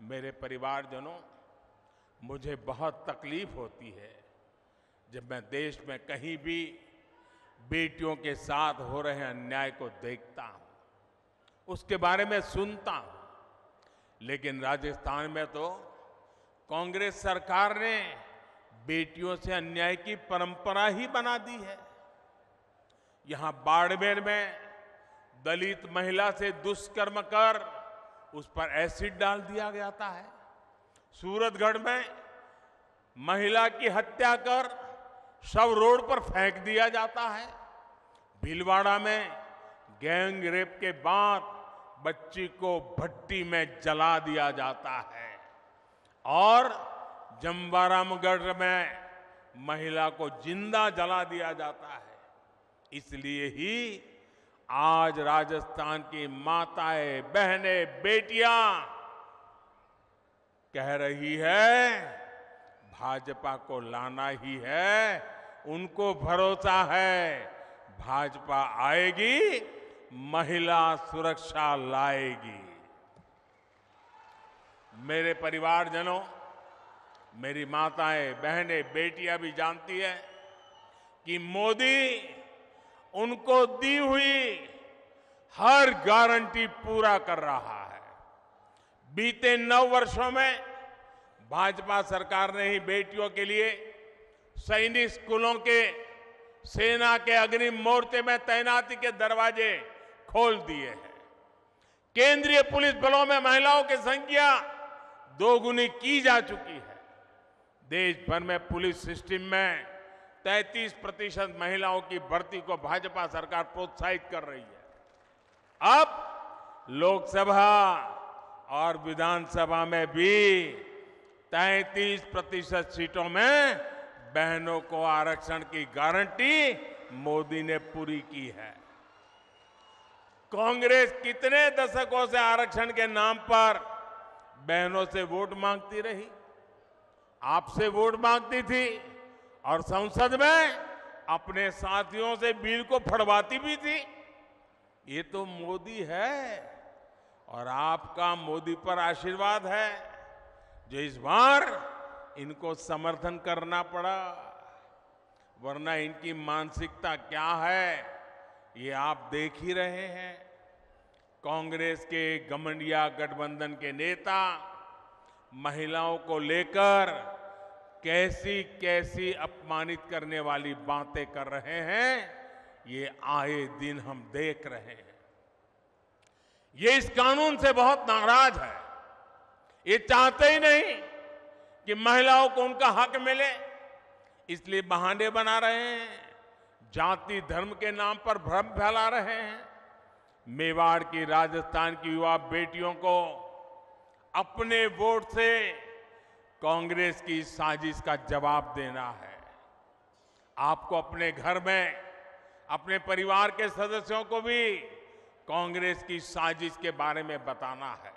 मेरे परिवारजनों, मुझे बहुत तकलीफ़ होती है जब मैं देश में कहीं भी बेटियों के साथ हो रहे अन्याय को देखता हूँ, उसके बारे में सुनता हूँ। लेकिन राजस्थान में तो कांग्रेस सरकार ने बेटियों से अन्याय की परंपरा ही बना दी है। यहाँ बाड़मेर में दलित महिला से दुष्कर्म कर उस पर एसिड डाल दिया जाता है। सूरतगढ़ में महिला की हत्या कर शव रोड पर फेंक दिया जाता है। भीलवाड़ा में गैंग रेप के बाद बच्ची को भट्टी में जला दिया जाता है। और जम्बारामगढ़ में महिला को ज़िंदा जला दिया जाता है। इसलिए ही आज राजस्थान की माताएँ, बहनें, बेटियाँ कह रही है, भाजपा को लाना ही है, उनको भरोसा है। भाजपा आएगी, महिला सुरक्षा लाएगी। मेरे परिवारजनों, मेरी माताएँ, बहनें, बेटियाँ भी जानती है कि मोदी उनको दी हुई हर गारंटी पूरा कर रहा है। बीते नौ वर्षों में भाजपा सरकार ने ही बेटियों के लिए सैनिक स्कूलों के, सेना के अग्निम मोर्चे में तैनाती के दरवाजे खोल दिए हैं। केंद्रीय पुलिस बलों में महिलाओं की संख्या दोगुनी की जा चुकी है। देश भर में पुलिस सिस्टम में 33 प्रतिशत महिलाओं की भर्ती को भाजपा सरकार प्रोत्साहित कर रही है। अब लोकसभा और विधानसभा में भी 33 प्रतिशत सीटों में बहनों को आरक्षण की गारंटी मोदी ने पूरी की है। कांग्रेस कितने दशकों से आरक्षण के नाम पर बहनों से वोट मांगती रही, आपसे वोट मांगती थी और संसद में अपने साथियों से बिल को फड़वाती भी थी। ये तो मोदी है और आपका मोदी पर आशीर्वाद है। जो इस बार इनको समर्थन करना पड़ा, वरना इनकी मानसिकता क्या है, ये आप देख ही रहे हैं। कांग्रेस के गमंडिया गठबंधन के नेता महिलाओं को लेकर कैसी कैसी अपमानित करने वाली बातें कर रहे हैं। ये आए दिन हम देख रहे हैं। ये इस कानून से बहुत नाराज़ है। ये चाहते ही नहीं कि महिलाओं को उनका हक मिले, इसलिए बहाने बना रहे हैं। जाति धर्म के नाम पर भ्रम फैला रहे हैं। मेवाड़ की राजस्थान की युवा बेटियों को अपने वोट से कांग्रेस की साजिश का जवाब देना है। आपको अपने घर में अपने परिवार के सदस्यों को भी कांग्रेस की साजिश के बारे में बताना है।